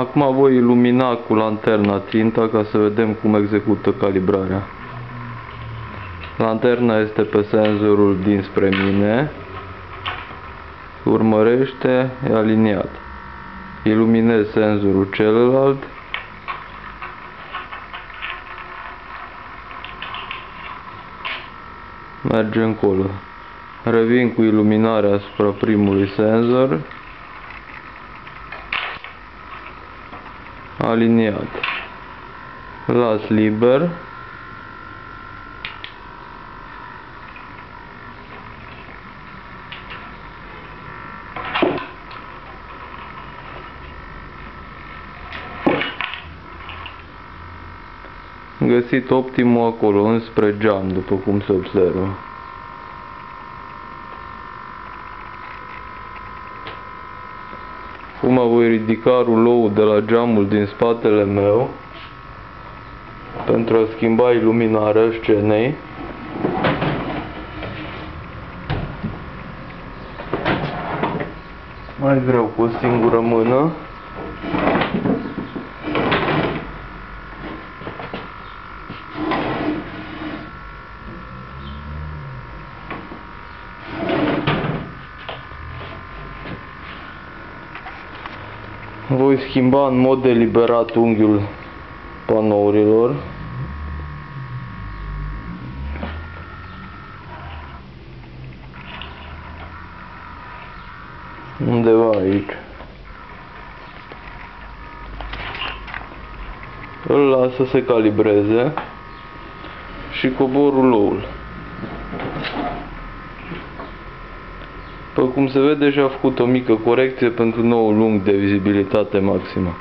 Acum voi ilumina cu lanterna ținta ca să vedem cum execută calibrarea. Lanterna este pe senzorul dinspre mine. Urmărește, e aliniat. Iluminez senzorul celălalt. Merge încolo. Revin cu iluminarea asupra primului senzor. Aliniat. Las liber. Găsit optimul acolo, înspre geam, după cum se observă. Acum voi ridica ruloul de la geamul din spatele meu pentru a schimba iluminarea scenei. Mai greu cu o singură mână. Voi schimba în mod deliberat unghiul panourilor. Undeva aici. Îl las să se calibreze și cobor ruloul. După cum se vede și-a făcut o mică corecție pentru noul lung de vizibilitate maximă.